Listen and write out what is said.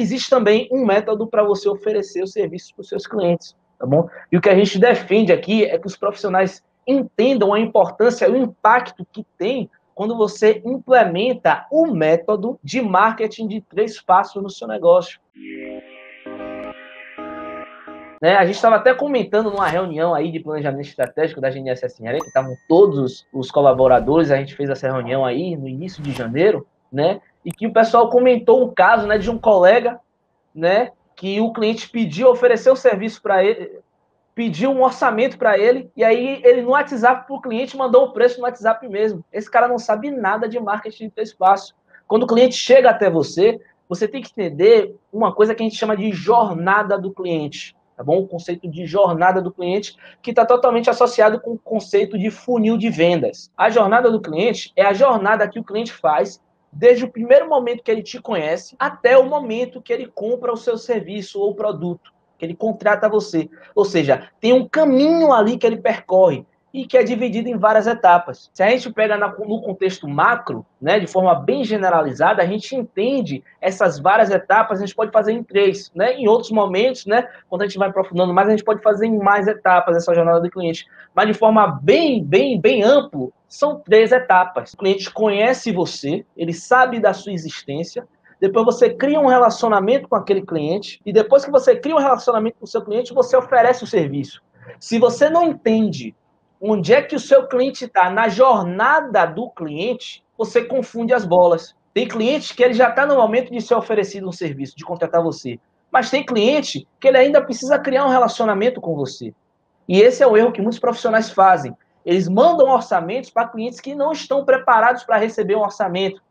existe também um método para você oferecer o serviço para os seus clientes, tá bom? E o que a gente defende aqui é que os profissionais entendam a importância o impacto que tem quando você implementa o método de marketing de três passos no seu negócio. Né, a gente estava até comentando numa reunião aí de planejamento estratégico da GNS SNR, que estavam todos os colaboradores, a gente fez essa reunião aí no início de janeiro, né? E que o pessoal comentou um caso, né, de um colega, né, que o cliente pediu, ofereceu o serviço para ele, pediu um orçamento para ele, e aí ele no WhatsApp para o cliente mandou o preço no WhatsApp mesmo. Esse cara não sabe nada de marketing de três passos. Quando o cliente chega até você, você tem que entender uma coisa que a gente chama de jornada do cliente tá bom? O conceito de jornada do cliente, que está totalmente associado com o conceito de funil de vendas. A jornada do cliente é a jornada que o cliente faz desde o primeiro momento que ele te conhece até o momento que ele compra o seu serviço ou produto, que ele contrata você. Ou seja, tem um caminho ali que ele percorre e que é dividido em várias etapas. Se a gente pega no contexto macro, né, de forma bem generalizada, a gente entende essas várias etapas, a gente pode fazer em três, né? Em outros momentos, né, quando a gente vai aprofundando mais, a gente pode fazer em mais etapas essa jornada do cliente. Mas de forma bem, bem, bem ampla, são três etapas. O cliente conhece você, ele sabe da sua existência, depois você cria um relacionamento com aquele cliente, e depois que você cria um relacionamento com o seu cliente, você oferece o serviço. Se você não entende onde é que o seu cliente está na jornada do cliente, você confunde as bolas. Tem cliente que ele já está no momento de ser oferecido um serviço, de contratar você. Mas tem cliente que ele ainda precisa criar um relacionamento com você. E esse é o erro que muitos profissionais fazem. Eles mandam orçamentos para clientes que não estão preparados para receber um orçamento.